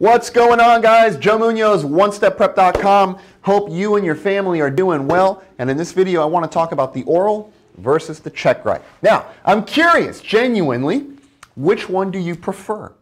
What's going on, guys? Joe Munoz, OneStepPrep.com. Hope you and your family are doing well. And in this video, I want to talk about the oral versus the check ride. Now, I'm curious, genuinely, which one do you prefer?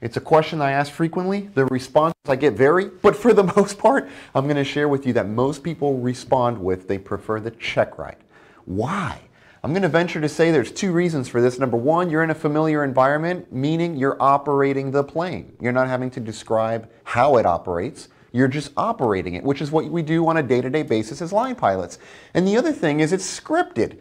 It's a question I ask frequently. The responses I get vary, but for the most part, I'm going to share with you that most people respond with they prefer the check ride. Why? I'm going to venture to say there's two reasons for this. Number one, you're in a familiar environment, meaning you're operating the plane. You're not having to describe how it operates. You're just operating it, which is what we do on a day-to-day basis as line pilots. And the other thing is it's scripted.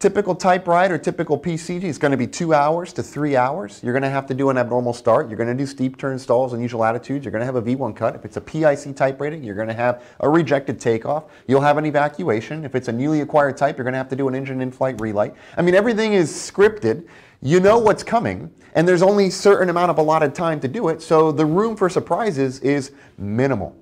Typical type ride or typical PCG is going to be two hours to three hours. You're going to have to do an abnormal start. You're going to do steep turn stalls, unusual attitudes. You're going to have a V1 cut. If it's a PIC type rating, you're going to have a rejected takeoff. You'll have an evacuation. If it's a newly acquired type, you're going to have to do an engine in-flight relight. I mean, everything is scripted. You know what's coming, and there's only a certain amount of allotted time to do it, so the room for surprises is minimal.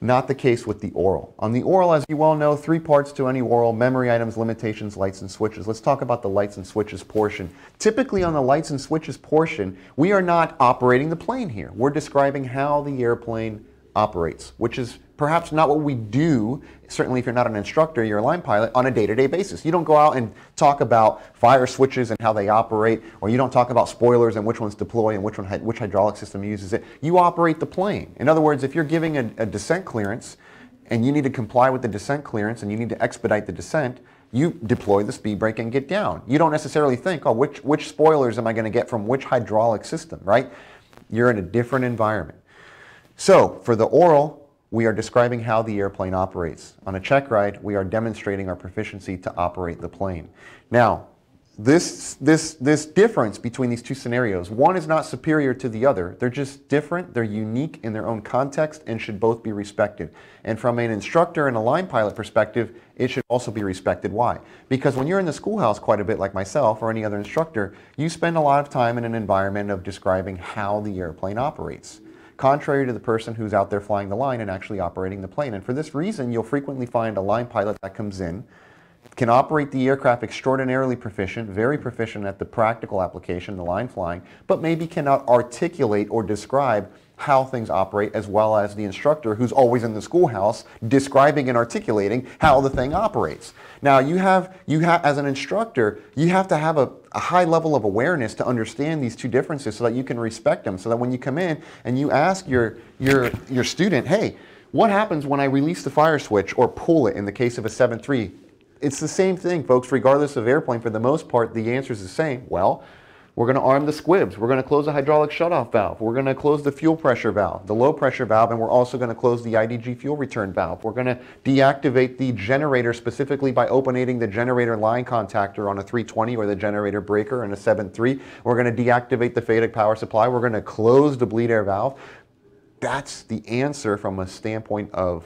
Not the case with the oral. On the oral, as you well know, three parts to any oral, memory items, limitations, lights and switches. Let's talk about the lights and switches portion. Typically on the lights and switches portion, we are not operating the plane here. We're describing how the airplane operates, which is perhaps not what we do, certainly if you're not an instructor, you're a line pilot, on a day-to-day basis. You don't go out and talk about fire switches and how they operate, or you don't talk about spoilers and which ones deploy and which, one, which hydraulic system uses it. You operate the plane. In other words, if you're giving a, a descent clearance and you need to comply with the descent clearance and you need to expedite the descent, you deploy the speed brake and get down. You don't necessarily think, oh, which, which spoilers am I going to get from which hydraulic system, right? You're in a different environment. So for the oral, we are describing how the airplane operates. On a check ride, we are demonstrating our proficiency to operate the plane. Now, this, this, this difference between these two scenarios, one is not superior to the other. They're just different, they're unique in their own context, and should both be respected. And from an instructor and a line pilot perspective, it should also be respected. Why? Because when you're in the schoolhouse quite a bit like myself or any other instructor, you spend a lot of time in an environment of describing how the airplane operates contrary to the person who's out there flying the line and actually operating the plane. And for this reason, you'll frequently find a line pilot that comes in, can operate the aircraft extraordinarily proficient, very proficient at the practical application, the line flying, but maybe cannot articulate or describe how things operate as well as the instructor who's always in the schoolhouse describing and articulating how the thing operates. Now you have, you have as an instructor, you have to have a, a high level of awareness to understand these two differences so that you can respect them. So that when you come in and you ask your, your, your student, hey, what happens when I release the fire switch or pull it in the case of a 7.3? It's the same thing, folks, regardless of airplane. For the most part, the answer is the same. Well, we're going to arm the squibs. We're going to close the hydraulic shutoff valve. We're going to close the fuel pressure valve, the low pressure valve, and we're also going to close the IDG fuel return valve. We're going to deactivate the generator specifically by opening the generator line contactor on a 320 or the generator breaker in a 7.3. We're going to deactivate the FADEC power supply. We're going to close the bleed air valve. That's the answer from a standpoint of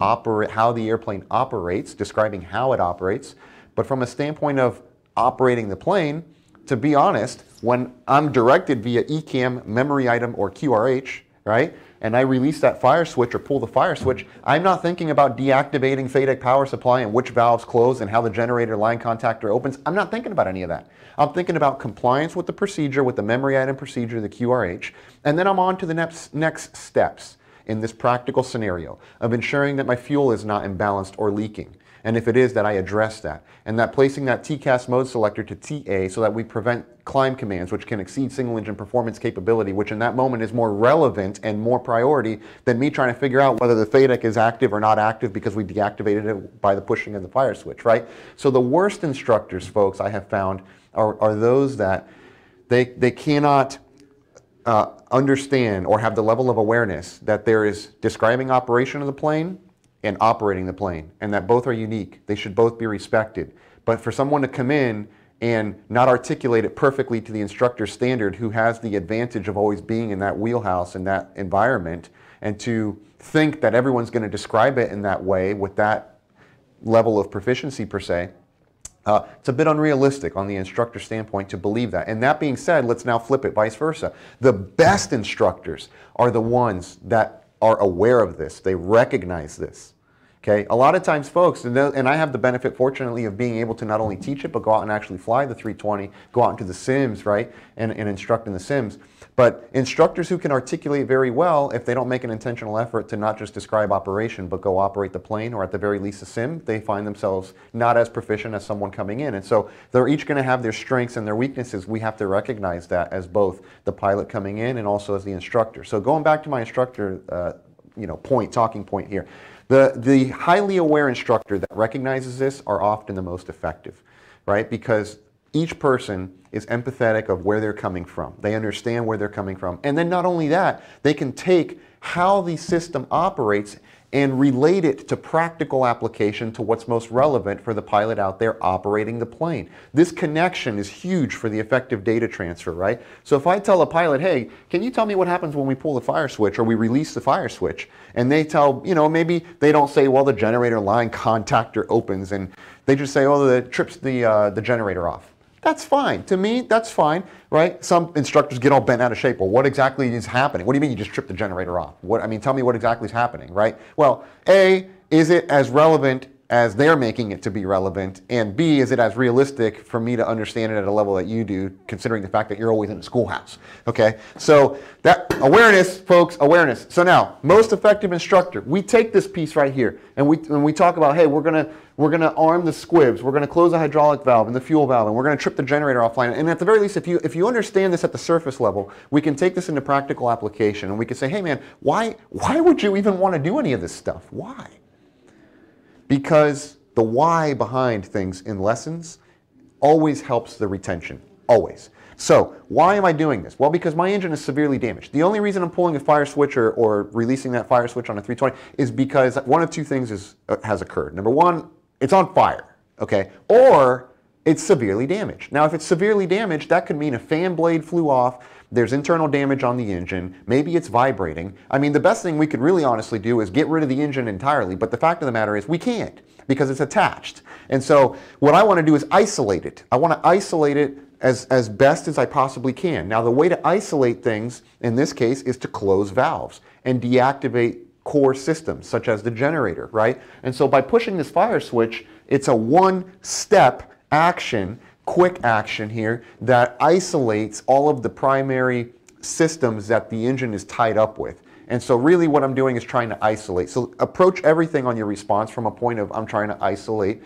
how the airplane operates, describing how it operates. But from a standpoint of operating the plane, to be honest, when I'm directed via ECAM, memory item, or QRH, right, and I release that fire switch or pull the fire switch, I'm not thinking about deactivating FADEC power supply and which valves close and how the generator line contactor opens. I'm not thinking about any of that. I'm thinking about compliance with the procedure, with the memory item procedure, the QRH, and then I'm on to the next, next steps in this practical scenario of ensuring that my fuel is not imbalanced or leaking. And if it is, that I address that. And that placing that TCAS mode selector to TA so that we prevent climb commands, which can exceed single engine performance capability, which in that moment is more relevant and more priority than me trying to figure out whether the FADEC is active or not active because we deactivated it by the pushing of the fire switch, right? So the worst instructors, folks, I have found are, are those that they, they cannot uh, understand or have the level of awareness that there is describing operation of the plane and operating the plane, and that both are unique. They should both be respected. But for someone to come in and not articulate it perfectly to the instructor standard who has the advantage of always being in that wheelhouse, in that environment, and to think that everyone's going to describe it in that way with that level of proficiency per se, uh, it's a bit unrealistic on the instructor standpoint to believe that. And that being said, let's now flip it vice versa. The best instructors are the ones that are aware of this. They recognize this. Okay, a lot of times folks, and, and I have the benefit fortunately of being able to not only teach it, but go out and actually fly the 320, go out into the sims, right, and, and instruct in the sims. But instructors who can articulate very well, if they don't make an intentional effort to not just describe operation, but go operate the plane or at the very least a sim, they find themselves not as proficient as someone coming in. And so they're each going to have their strengths and their weaknesses. We have to recognize that as both the pilot coming in and also as the instructor. So going back to my instructor, uh, you know, point, talking point here. The, the highly aware instructor that recognizes this are often the most effective, right? Because each person is empathetic of where they're coming from. They understand where they're coming from. And then not only that, they can take how the system operates and relate it to practical application to what's most relevant for the pilot out there operating the plane. This connection is huge for the effective data transfer, right? So if I tell a pilot, hey, can you tell me what happens when we pull the fire switch or we release the fire switch? And they tell, you know, maybe they don't say, well, the generator line contactor opens and they just say, oh, the trips the, uh, the generator off. That's fine. To me, that's fine, right? Some instructors get all bent out of shape. Well, what exactly is happening? What do you mean you just tripped the generator off? What I mean, tell me what exactly is happening, right? Well, A, is it as relevant as they're making it to be relevant? And B, is it as realistic for me to understand it at a level that you do, considering the fact that you're always in a schoolhouse? Okay, so that awareness, folks, awareness. So now, most effective instructor, we take this piece right here and we, when we talk about, hey, we're gonna, we're gonna arm the squibs, we're gonna close the hydraulic valve and the fuel valve, and we're gonna trip the generator offline. And at the very least, if you, if you understand this at the surface level, we can take this into practical application and we can say, hey man, why, why would you even wanna do any of this stuff? Why? Because the why behind things in lessons always helps the retention, always. So why am I doing this? Well, because my engine is severely damaged. The only reason I'm pulling a fire switch or, or releasing that fire switch on a 320 is because one of two things is, uh, has occurred. Number one, it's on fire, okay? Or it's severely damaged. Now, if it's severely damaged, that could mean a fan blade flew off, there's internal damage on the engine, maybe it's vibrating. I mean, the best thing we could really honestly do is get rid of the engine entirely, but the fact of the matter is we can't because it's attached. And so what I want to do is isolate it. I want to isolate it as, as best as I possibly can. Now, the way to isolate things in this case is to close valves and deactivate core systems such as the generator, right? And so by pushing this fire switch, it's a one step action quick action here that isolates all of the primary systems that the engine is tied up with. And so really what I'm doing is trying to isolate. So approach everything on your response from a point of I'm trying to isolate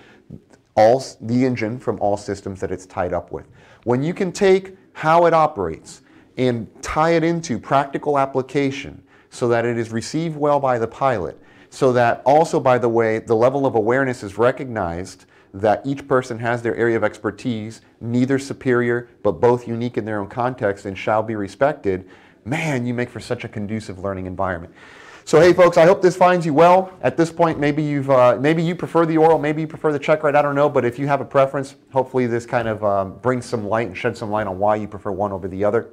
all the engine from all systems that it's tied up with. When you can take how it operates and tie it into practical application so that it is received well by the pilot, so that also, by the way, the level of awareness is recognized that each person has their area of expertise, neither superior, but both unique in their own context and shall be respected, man, you make for such a conducive learning environment. So hey folks, I hope this finds you well. At this point, maybe you've uh, maybe you prefer the oral, maybe you prefer the check ride. I don't know, but if you have a preference, hopefully this kind of um, brings some light and sheds some light on why you prefer one over the other.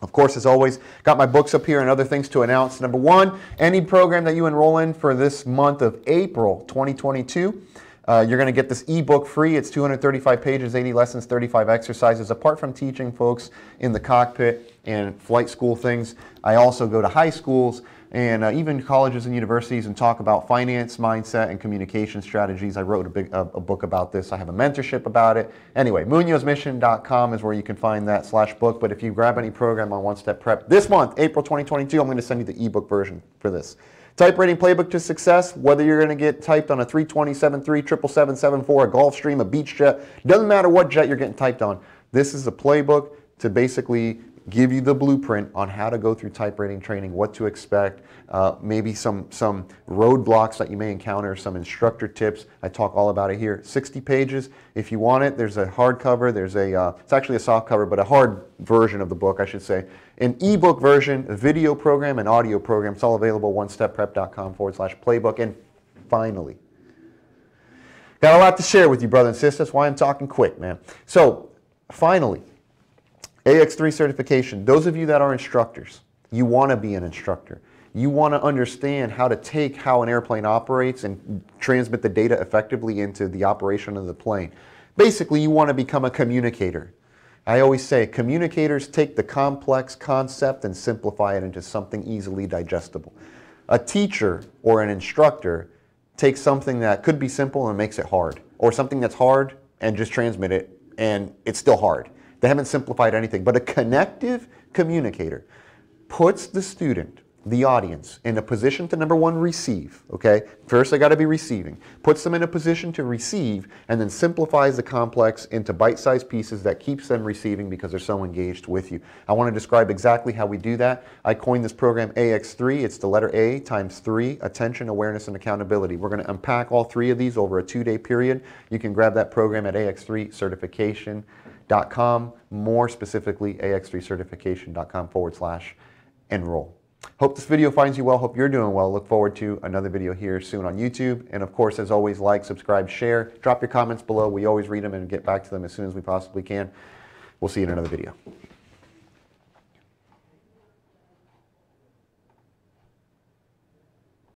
Of course, as always, got my books up here and other things to announce. Number one, any program that you enroll in for this month of April 2022 uh, you're going to get this ebook free. It's 235 pages, 80 lessons, 35 exercises. Apart from teaching folks in the cockpit and flight school things, I also go to high schools and uh, even colleges and universities and talk about finance, mindset, and communication strategies. I wrote a, big, a, a book about this. I have a mentorship about it. Anyway, munozmission.com is where you can find that slash book. But if you grab any program on One Step Prep this month, April 2022, I'm going to send you the ebook version for this. Type rating playbook to success, whether you're going to get typed on a 320, 3 77774, a Gulfstream, a Beechjet, doesn't matter what jet you're getting typed on. This is a playbook to basically give you the blueprint on how to go through type rating training, what to expect, uh, maybe some, some roadblocks that you may encounter, some instructor tips. I talk all about it here. 60 pages. If you want it, there's a hardcover. There's a, uh, it's actually a soft cover, but a hard version of the book, I should say. An ebook version, a video program, an audio program. It's all available onestepprep.com forward slash playbook. And finally, got a lot to share with you, brothers and sisters. That's why I'm talking quick, man. So, finally, AX3 certification, those of you that are instructors, you want to be an instructor. You want to understand how to take how an airplane operates and transmit the data effectively into the operation of the plane. Basically, you want to become a communicator. I always say communicators take the complex concept and simplify it into something easily digestible. A teacher or an instructor takes something that could be simple and makes it hard, or something that's hard and just transmit it and it's still hard. They haven't simplified anything. But a connective communicator puts the student, the audience, in a position to number one, receive. Okay? First, I got to be receiving. Puts them in a position to receive and then simplifies the complex into bite sized pieces that keeps them receiving because they're so engaged with you. I want to describe exactly how we do that. I coined this program AX3. It's the letter A times three attention, awareness, and accountability. We're going to unpack all three of these over a two day period. You can grab that program at AX3 certification dot.com, more specifically, ax3certification.com forward slash enroll. Hope this video finds you well. Hope you're doing well. Look forward to another video here soon on YouTube. And of course, as always, like, subscribe, share, drop your comments below. We always read them and get back to them as soon as we possibly can. We'll see you in another video.